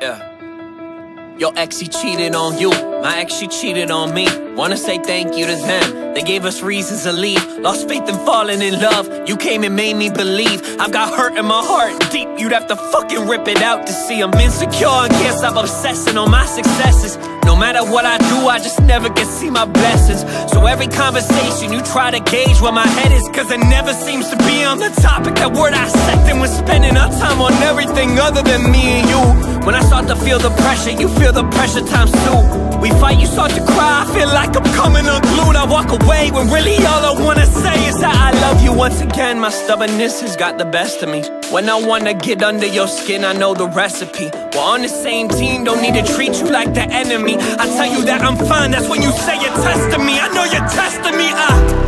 Yeah. Your ex, he cheated on you. My ex, she cheated on me. Wanna say thank you to them. They gave us reasons to leave. Lost faith in falling in love. You came and made me believe. I've got hurt in my heart deep. You'd have to fucking rip it out to see I'm insecure and can't stop obsessing on my successes. No matter what I do, I just never get see my blessings. So every conversation you try to gauge where my head is, cause it never seems to be on the topic that we're dissecting. We're spending time on everything other than me and you. When I start to feel the pressure, you feel the pressure times two. We fight, you start to cry, I feel like I'm coming unglued. I walk away when really all I wanna say is that I love you once again. My stubbornness has got the best of me. When I wanna get under your skin, I know the recipe. We're on the same team, don't need to treat you like the enemy. I tell you that I'm fine, that's when you say you're testing me. I know you're testing me. Uh. I,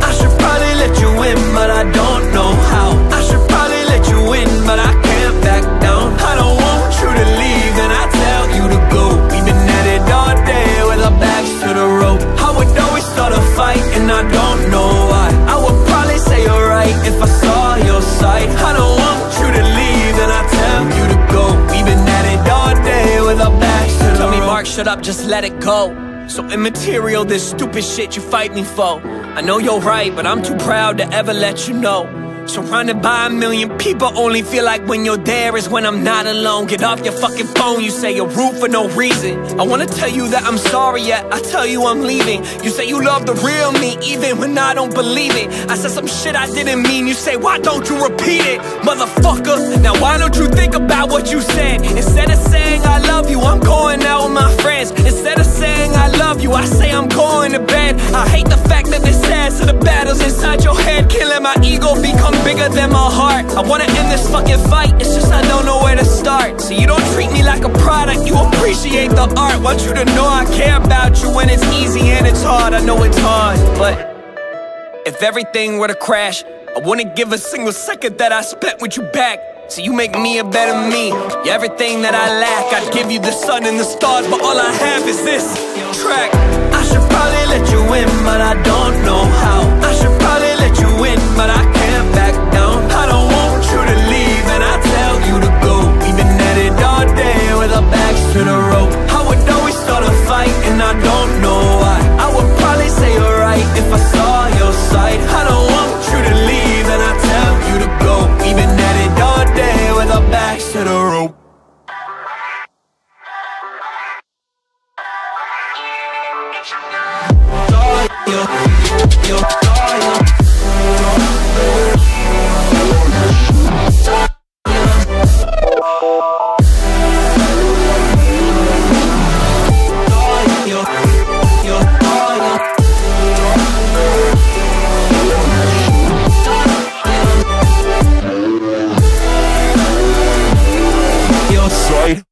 shut up, just let it go. So immaterial, this stupid shit you fight me for. I know you're right, but I'm too proud to ever let you know. Surrounded by a million people, only feel like when you're there is when I'm not alone. Get off your fucking phone, you say you're rude for no reason. I wanna tell you that I'm sorry, yet I tell you I'm leaving. You say you love the real me, even when I don't believe it. I said some shit I didn't mean, you say, why don't you repeat it, motherfucker? Now why don't you think about what you said? Instead of saying I love you, I'm going out Going to bed. I hate the fact that this adds So the battles inside your head, killing my ego become bigger than my heart. I wanna end this fucking fight, it's just I don't know where to start. So you don't treat me like a product, you appreciate the art. Want you to know I care about you when it's easy and it's hard. I know it's hard, but if everything were to crash, I wouldn't give a single second that I spent with you back. So you make me a better me. Everything that I lack. I'd give you the sun and the stars, but all I have is this track. I should probably let you in, but I don't know how. I should probably let you in, but I can't back down. I don't want you to leave, and I tell you to go. We've been at it all day with our backs to the rope. I would always start a fight, and I don't know why. I would probably say you're right if I saw your side. I don't want you to leave, and I tell you to go. We've been at it all day with our backs to the rope. Side.